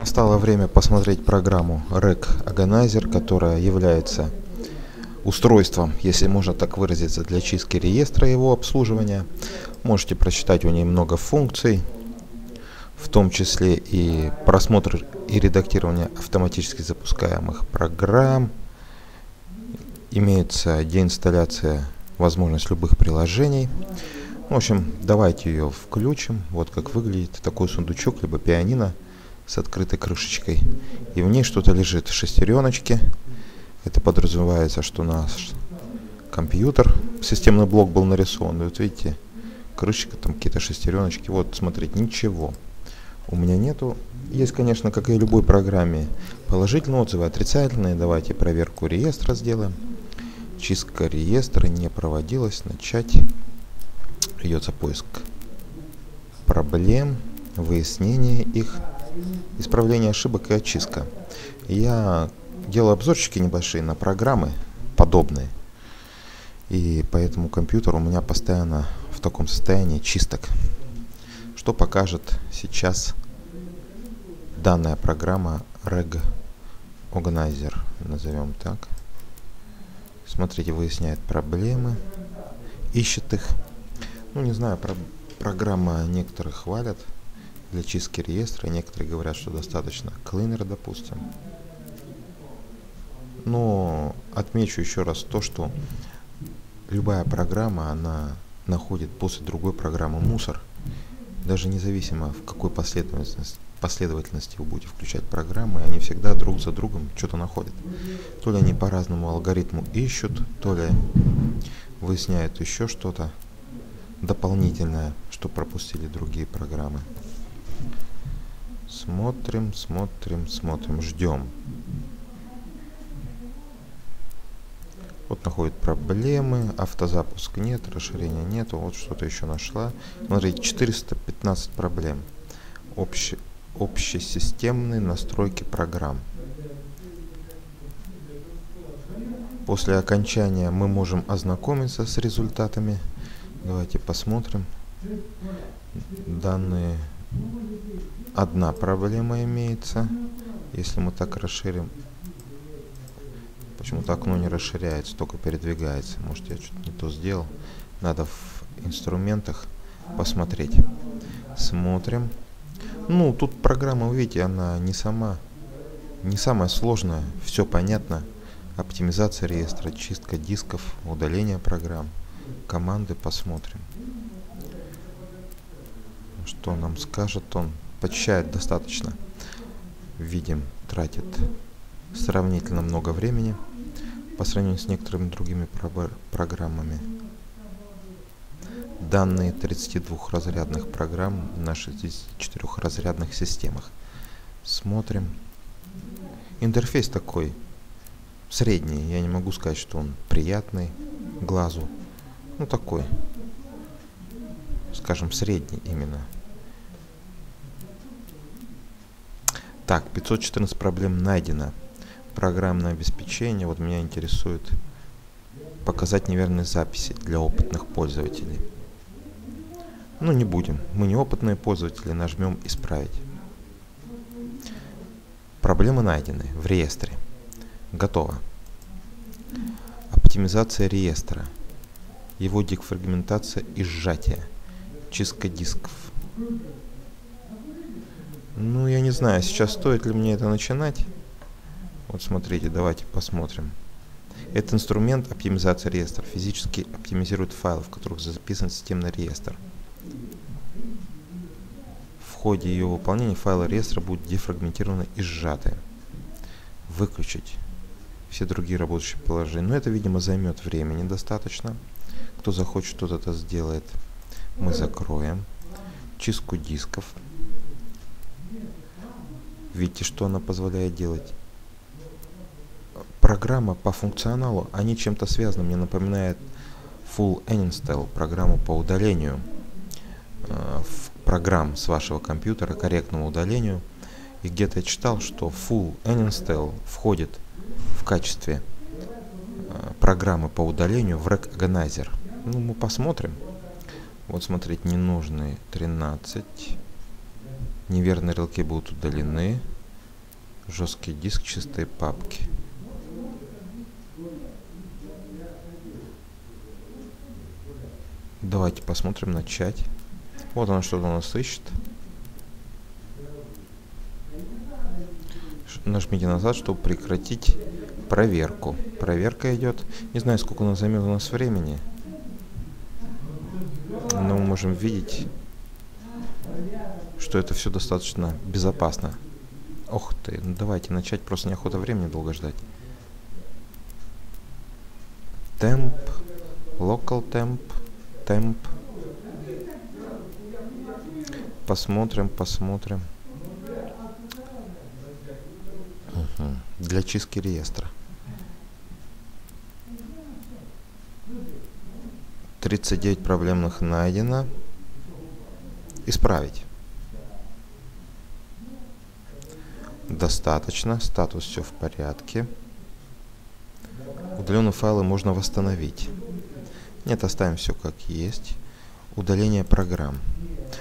Настало время посмотреть программу Rec Organizer, которая является устройством, если можно так выразиться, для чистки реестра и его обслуживания. Можете прочитать у ней много функций, в том числе и просмотр и редактирование автоматически запускаемых программ. Имеется деинсталляция, возможность любых приложений. В общем, давайте ее включим. Вот как выглядит такой сундучок, либо пианино с открытой крышечкой. И в ней что-то лежит, шестереночки. Это подразумевается, что наш компьютер, системный блок был нарисован. Вот видите, крышечка, там какие-то шестереночки. Вот, смотрите, ничего у меня нету. Есть, конечно, как и любой программе, положительные отзывы, отрицательные. Давайте проверку реестра сделаем. Чистка реестра не проводилась. Начать. Идется поиск проблем, выяснение их, исправление ошибок и очистка. Я делаю обзорчики небольшие на программы подобные. И поэтому компьютер у меня постоянно в таком состоянии чисток. Что покажет сейчас данная программа Reg Organizer, назовем так. Смотрите, выясняет проблемы, ищет их. Ну, не знаю, про программа некоторых хвалят для чистки реестра, некоторые говорят, что достаточно Cleaner, допустим. Но отмечу еще раз то, что любая программа, она находит после другой программы мусор, даже независимо в какой последовательности, последовательности вы будете включать программы, они всегда друг за другом что-то находят. То ли они по разному алгоритму ищут, то ли выясняют еще что-то дополнительное, что пропустили другие программы. Смотрим, смотрим, смотрим, ждем. Вот находит проблемы, автозапуск нет, расширения нет, вот что-то еще нашла. Смотрите, 415 проблем. Общий, общесистемные настройки программ. После окончания мы можем ознакомиться с результатами. Давайте посмотрим. Данные одна проблема имеется. Если мы так расширим Почему-то окно не расширяется, только передвигается. Может, я что-то не то сделал. Надо в инструментах посмотреть. Смотрим. Ну, тут программа, вы видите, она не сама, не самая сложная. Все понятно. Оптимизация реестра, чистка дисков, удаление программ. Команды посмотрим. Что нам скажет он? Почищает достаточно. Видим, тратит сравнительно много времени по сравнению с некоторыми другими программами. Данные 32-разрядных программ на 64-разрядных системах. Смотрим. Интерфейс такой средний. Я не могу сказать, что он приятный глазу. Ну такой, скажем, средний именно. Так, 514 проблем найдено программное обеспечение. Вот меня интересует показать неверные записи для опытных пользователей. Ну, не будем. Мы не опытные пользователи, нажмем «Исправить». Проблемы найдены в реестре. Готово. Оптимизация реестра. Его дефрагментация и сжатие. Чистка дисков. Ну, я не знаю, сейчас стоит ли мне это начинать. Вот смотрите, давайте посмотрим. Этот инструмент оптимизации реестра физически оптимизирует файлы, в которых записан системный реестр. В ходе ее выполнения файлы реестра будут дефрагментированы и сжаты. Выключить все другие рабочие приложения. Но это, видимо, займет времени достаточно. Кто захочет, тот это сделает. Мы закроем. Чистку дисков. Видите, что она позволяет делать? программа по функционалу, они чем-то связаны. Мне напоминает Full Uninstall, программу по удалению э, программ с вашего компьютера, корректному удалению. И где-то я читал, что Full Uninstall входит в качестве э, программы по удалению в Rec Organizer. Ну, мы посмотрим. Вот смотреть ненужные 13. Неверные релки будут удалены. Жесткий диск, чистые папки. Давайте посмотрим начать. Вот она что-то у нас ищет. Нажмите назад, чтобы прекратить проверку. Проверка идет. Не знаю, сколько у нас займет у нас времени. Но мы можем видеть, что это все достаточно безопасно. Ох ты, ну давайте начать, просто неохота времени долго ждать. Темп, local темп, темп. Посмотрим, посмотрим. Угу. Для чистки реестра. 39 проблемных найдено. Исправить. Достаточно. Статус все в порядке. Удаленные файлы можно восстановить. Нет, оставим все как есть. Удаление программ.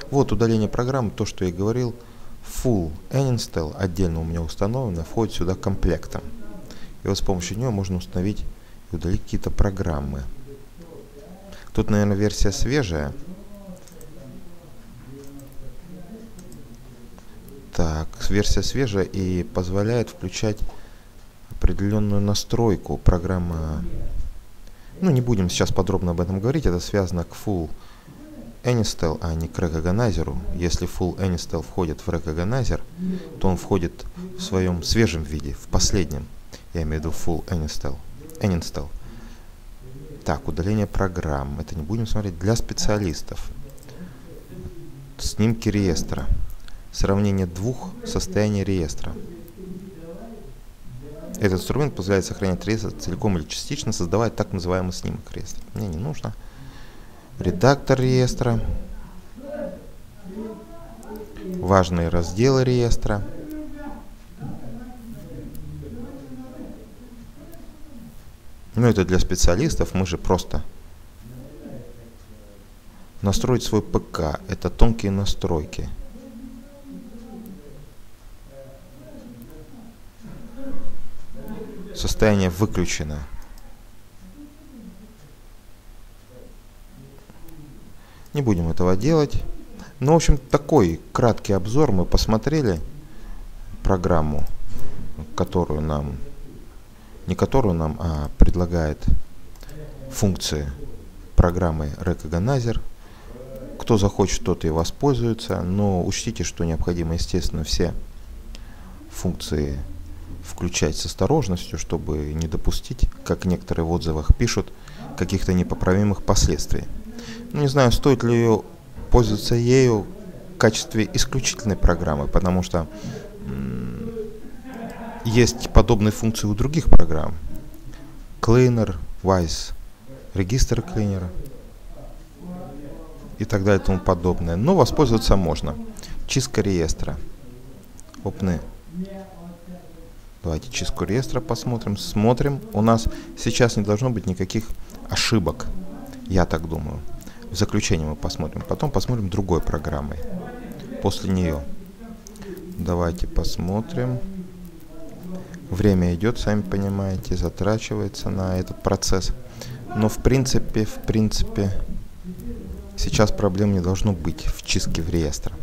Вот удаление программ, то, что я говорил. Full uninstall отдельно у меня установлено, входит сюда комплектом. И вот с помощью нее можно установить и удалить какие-то программы. Тут, наверное, версия свежая. Так, версия свежая и позволяет включать определенную настройку. Программа... Ну, не будем сейчас подробно об этом говорить, это связано к Full Anystill, а не к Recognizer. Если Full Anystill входит в Recognizer, то он входит в своем свежем виде, в последнем. Я имею в виду Full Anystill. Anyinstall. Так, удаление программ. Это не будем смотреть. Для специалистов. Снимки реестра. Сравнение двух состояний реестра. Этот инструмент позволяет сохранять реестр целиком или частично, создавая так называемый снимок реестра. Мне не нужно. Редактор реестра. Важные разделы реестра. Ну, это для специалистов, мы же просто настроить свой ПК. Это тонкие настройки. Состояние выключено. Не будем этого делать. Ну, в общем, такой краткий обзор. Мы посмотрели программу, которую нам не которую нам а, предлагает функции программы Recognizer. Кто захочет, тот и воспользуется, но учтите, что необходимо, естественно, все функции включать с осторожностью, чтобы не допустить, как некоторые в отзывах пишут, каких-то непоправимых последствий. Не знаю, стоит ли ее пользоваться ею в качестве исключительной программы, потому что есть подобные функции у других программ. Cleaner, Wise, регистр Cleaner и так далее и тому подобное. Но воспользоваться можно. Чистка реестра. Опны. Давайте чистку реестра посмотрим. Смотрим. У нас сейчас не должно быть никаких ошибок. Я так думаю. В заключение мы посмотрим. Потом посмотрим другой программой. После нее. Давайте посмотрим. Время идет, сами понимаете, затрачивается на этот процесс. Но в принципе, в принципе, сейчас проблем не должно быть в чистке в реестр.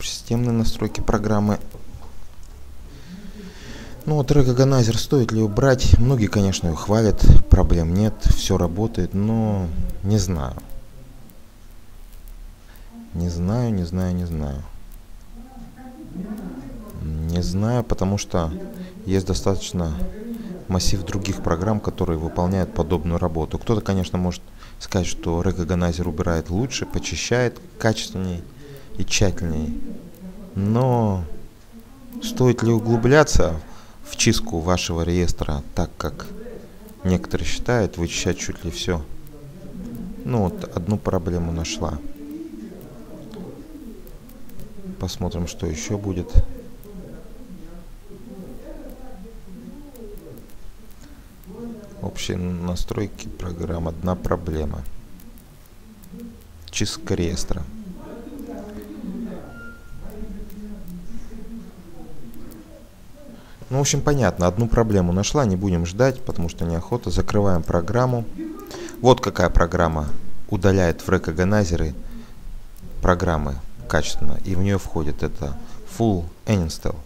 Общесистемные настройки программы. Ну вот Recognizer стоит ли убрать? Многие, конечно, ее хвалят, проблем нет, все работает, но не знаю. Не знаю, не знаю, не знаю. Не знаю, потому что есть достаточно массив других программ, которые выполняют подобную работу. Кто-то, конечно, может сказать, что Recognizer убирает лучше, почищает качественней и тщательней. Но стоит ли углубляться в чистку вашего реестра, так как некоторые считают, вычищать чуть ли все? Ну вот, одну проблему нашла. Посмотрим, что еще будет. Общие настройки программ. Одна проблема. Чистка реестра. Ну, в общем, понятно, одну проблему нашла, не будем ждать, потому что неохота. Закрываем программу. Вот какая программа удаляет в программы качественно. И в нее входит это Full Uninstall.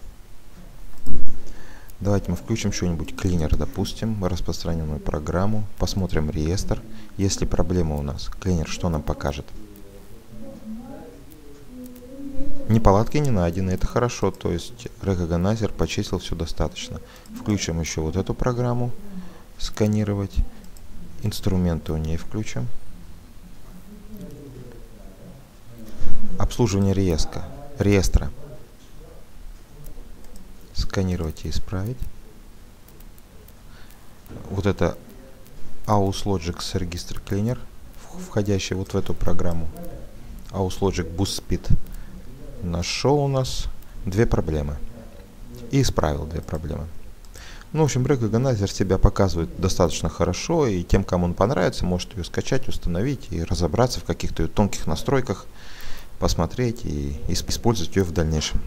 Давайте мы включим что-нибудь клинер, допустим, распространенную программу, посмотрим реестр. Если проблема у нас, клинер что нам покажет? Неполадки не найдены, это хорошо, то есть рекогнайзер почистил все достаточно. Включим еще вот эту программу, сканировать, инструменты у ней включим. Обслуживание реестра. реестра сканировать и исправить. Вот это AUS Logic с регистр входящий вот в эту программу. AUS Logic Boost Speed. Нашел у нас две проблемы. И исправил две проблемы. Ну, в общем, Organizer себя показывает достаточно хорошо, и тем, кому он понравится, может ее скачать, установить и разобраться в каких-то тонких настройках, посмотреть и использовать ее в дальнейшем.